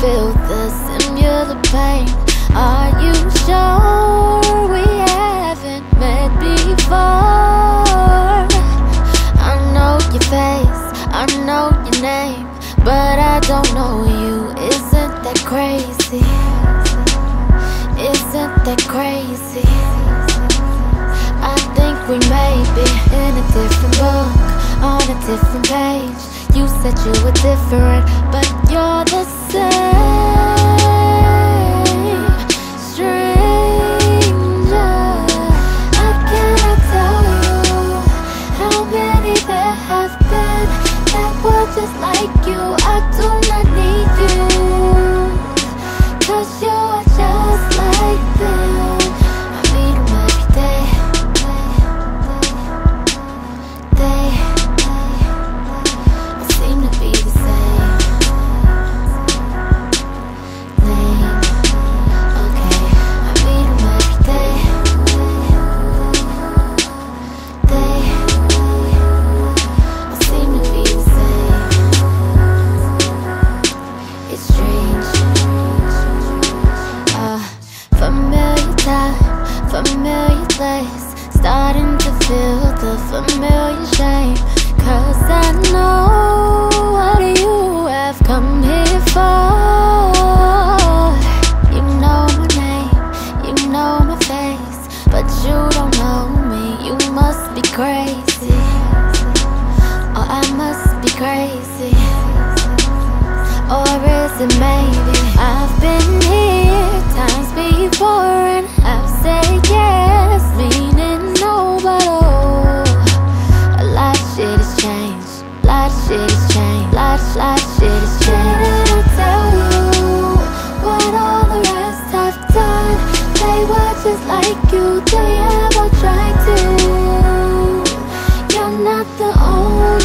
the similar pain. Are you sure we haven't met before? I know your face, I know your name, but I don't know you. Isn't that crazy? Isn't that crazy? I think we may be in a different book, on a different page. You said you were different, but familiar time, familiar place. Starting to feel the familiar shame. Cause I know what you have come here for. You know my name, you know my face. But you don't know me, you must be crazy. Or I must be crazy. Or is it maybe I've been here times before And I've said yes Meaning no but oh A lot of shit has changed. A lot of shit has changed. A lot, a lot of shit has changed. Didn't I tell you? What all the rest have done? They were just like you. They ever tried to. You're not the only